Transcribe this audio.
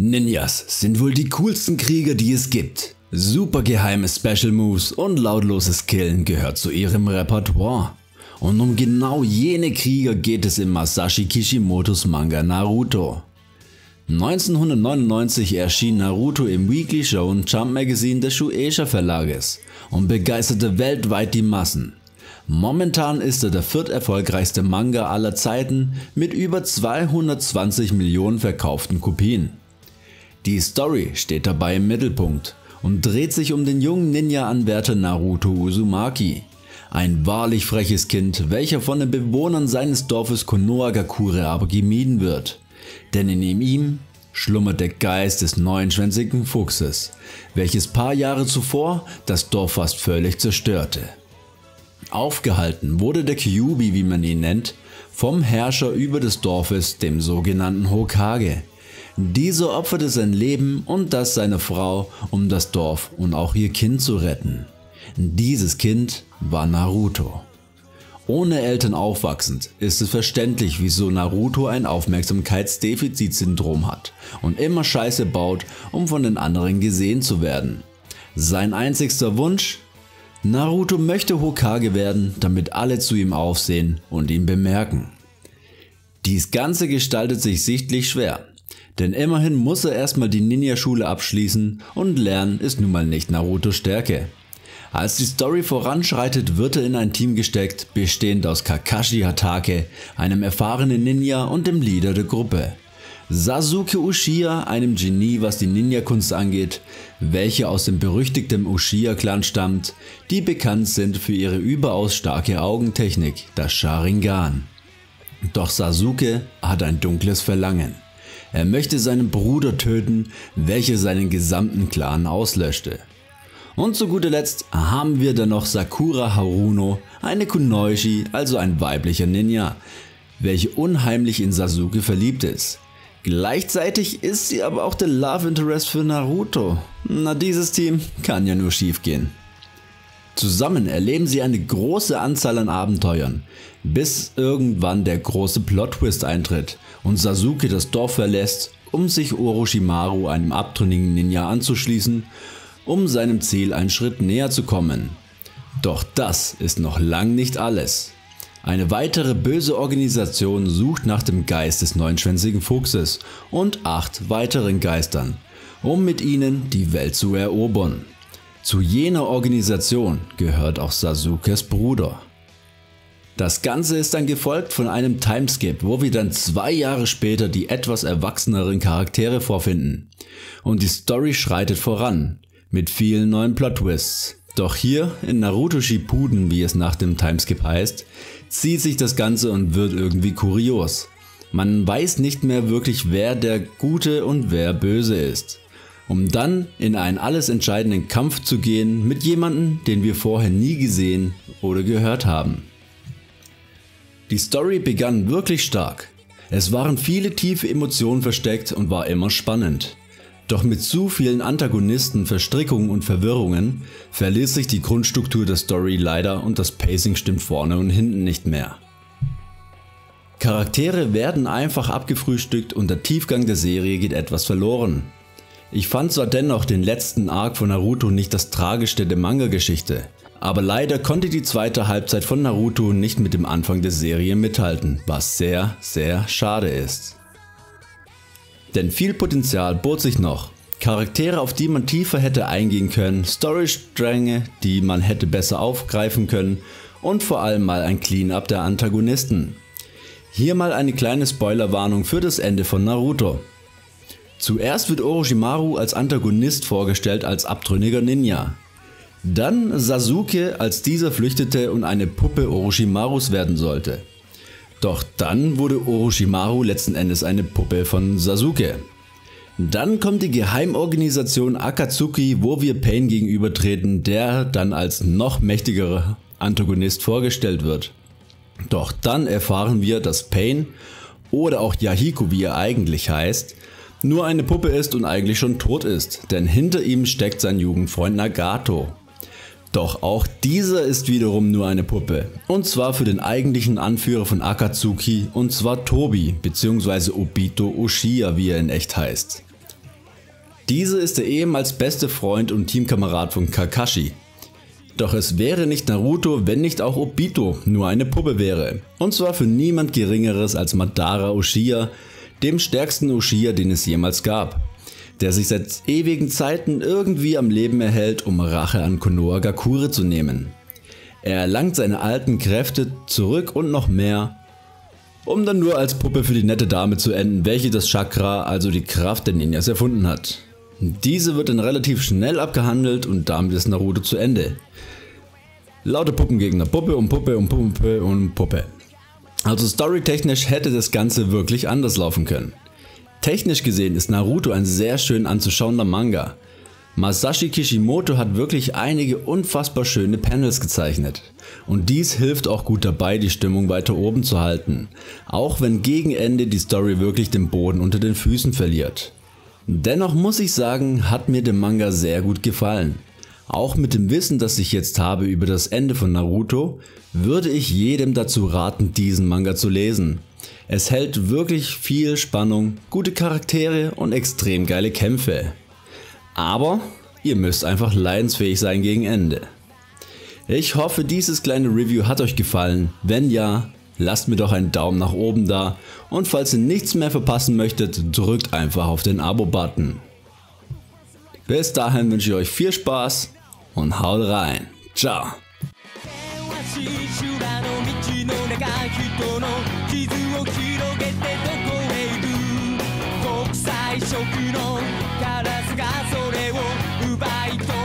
Ninjas sind wohl die coolsten Krieger, die es gibt. Super geheime Special Moves und lautloses Killen gehört zu ihrem Repertoire. Und um genau jene Krieger geht es in Masashi Kishimotos Manga Naruto. 1999 erschien Naruto im Weekly Shonen Jump Magazine des Shueisha Verlages und begeisterte weltweit die Massen. Momentan ist er der vierterfolgreichste Manga aller Zeiten mit über 220 Millionen verkauften Kopien. Die Story steht dabei im Mittelpunkt und dreht sich um den jungen Ninja-Anwärter Naruto Uzumaki. Ein wahrlich freches Kind, welcher von den Bewohnern seines Dorfes Konohagakure aber gemieden wird. Denn in ihm schlummert der Geist des neunschwänzigen Fuchses, welches paar Jahre zuvor das Dorf fast völlig zerstörte. Aufgehalten wurde der Kyubi, wie man ihn nennt, vom Herrscher über des Dorfes, dem sogenannten Hokage. Dieser opferte sein Leben und das seiner Frau, um das Dorf und auch ihr Kind zu retten. Dieses Kind war Naruto. Ohne Eltern aufwachsend ist es verständlich, wieso Naruto ein Aufmerksamkeitsdefizitsyndrom hat und immer Scheiße baut, um von den anderen gesehen zu werden. Sein einzigster Wunsch? Naruto möchte Hokage werden, damit alle zu ihm aufsehen und ihn bemerken. Dies Ganze gestaltet sich sichtlich schwer, denn immerhin muss er erstmal die Ninja-Schule abschließen und lernen ist nun mal nicht Narutos Stärke. Als die Story voranschreitet, wird er in ein Team gesteckt, bestehend aus Kakashi Hatake, einem erfahrenen Ninja und dem Leader der Gruppe. Sasuke Uchiha, einem Genie was die Ninja-Kunst angeht, welche aus dem berüchtigten Uchiha-Clan stammt, die bekannt sind für ihre überaus starke Augentechnik, das Sharingan. Doch Sasuke hat ein dunkles Verlangen. Er möchte seinen Bruder töten, welcher seinen gesamten Clan auslöschte. Und zu guter Letzt haben wir dann noch Sakura Haruno, eine Kunoichi, also ein weiblicher Ninja, welche unheimlich in Sasuke verliebt ist. Gleichzeitig ist sie aber auch der Love Interest für Naruto. Na dieses Team kann ja nur schief gehen. Zusammen erleben sie eine große Anzahl an Abenteuern, bis irgendwann der große Plot-Twist eintritt und Sasuke das Dorf verlässt, um sich Orochimaru, einem abtrünnigen Ninja, anzuschließen, um seinem Ziel einen Schritt näher zu kommen. Doch das ist noch lang nicht alles. Eine weitere böse Organisation sucht nach dem Geist des neunschwänzigen Fuchses und acht weiteren Geistern, um mit ihnen die Welt zu erobern. Zu jener Organisation gehört auch Sasukes Bruder. Das Ganze ist dann gefolgt von einem Timeskip, wo wir dann zwei Jahre später die etwas erwachseneren Charaktere vorfinden. Und die Story schreitet voran, mit vielen neuen Plot-Twists. Doch hier in Naruto Shippuden, wie es nach dem Timeskip heißt, zieht sich das Ganze und wird irgendwie kurios. Man weiß nicht mehr wirklich wer der Gute und wer Böse ist um dann in einen alles entscheidenden Kampf zu gehen mit jemandem, den wir vorher nie gesehen oder gehört haben. Die Story begann wirklich stark. Es waren viele tiefe Emotionen versteckt und war immer spannend. Doch mit zu vielen Antagonisten, Verstrickungen und Verwirrungen verliert sich die Grundstruktur der Story leider und das Pacing stimmt vorne und hinten nicht mehr. Charaktere werden einfach abgefrühstückt und der Tiefgang der Serie geht etwas verloren. Ich fand zwar dennoch den letzten Arc von Naruto nicht das tragischste der Manga-Geschichte, aber leider konnte die zweite Halbzeit von Naruto nicht mit dem Anfang der Serie mithalten, was sehr, sehr schade ist. Denn viel Potenzial bot sich noch. Charaktere, auf die man tiefer hätte eingehen können, Storystränge, die man hätte besser aufgreifen können und vor allem mal ein Clean-up der Antagonisten. Hier mal eine kleine Spoilerwarnung für das Ende von Naruto. Zuerst wird Orochimaru als Antagonist vorgestellt als abtrünniger Ninja. Dann Sasuke als dieser flüchtete und eine Puppe Orochimarus werden sollte. Doch dann wurde Orochimaru letzten Endes eine Puppe von Sasuke. Dann kommt die Geheimorganisation Akatsuki, wo wir Pain gegenübertreten, der dann als noch mächtigerer Antagonist vorgestellt wird. Doch dann erfahren wir, dass Pain oder auch Yahiko wie er eigentlich heißt, nur eine Puppe ist und eigentlich schon tot ist, denn hinter ihm steckt sein Jugendfreund Nagato. Doch auch dieser ist wiederum nur eine Puppe, und zwar für den eigentlichen Anführer von Akatsuki, und zwar Tobi bzw. Obito Oshia wie er in echt heißt. Diese ist der ehemals beste Freund und Teamkamerad von Kakashi. Doch es wäre nicht Naruto, wenn nicht auch Obito nur eine Puppe wäre. Und zwar für niemand geringeres als Madara Uchiha, dem stärksten Uchiha, den es jemals gab. Der sich seit ewigen Zeiten irgendwie am Leben erhält, um Rache an Konoha Gakure zu nehmen. Er erlangt seine alten Kräfte zurück und noch mehr, um dann nur als Puppe für die nette Dame zu enden, welche das Chakra, also die Kraft der Ninjas erfunden hat. Diese wird dann relativ schnell abgehandelt und damit ist Naruto zu Ende. Laute Puppengegner, Puppe und Puppe und Puppe und Puppe. Also storytechnisch hätte das Ganze wirklich anders laufen können. Technisch gesehen ist Naruto ein sehr schön anzuschauender Manga. Masashi Kishimoto hat wirklich einige unfassbar schöne Panels gezeichnet. Und dies hilft auch gut dabei, die Stimmung weiter oben zu halten. Auch wenn gegen Ende die Story wirklich den Boden unter den Füßen verliert. Dennoch muss ich sagen, hat mir der Manga sehr gut gefallen. Auch mit dem Wissen, das ich jetzt habe über das Ende von Naruto, würde ich jedem dazu raten, diesen Manga zu lesen. Es hält wirklich viel Spannung, gute Charaktere und extrem geile Kämpfe. Aber ihr müsst einfach leidensfähig sein gegen Ende. Ich hoffe dieses kleine Review hat euch gefallen, wenn ja, lasst mir doch einen Daumen nach oben da und falls ihr nichts mehr verpassen möchtet, drückt einfach auf den Abo-Button. Bis dahin wünsche ich euch viel Spaß und haut rein. Ciao. 修羅の道の中人の傷を広げてどこへ行く国際色のガラスがそれを奪い取る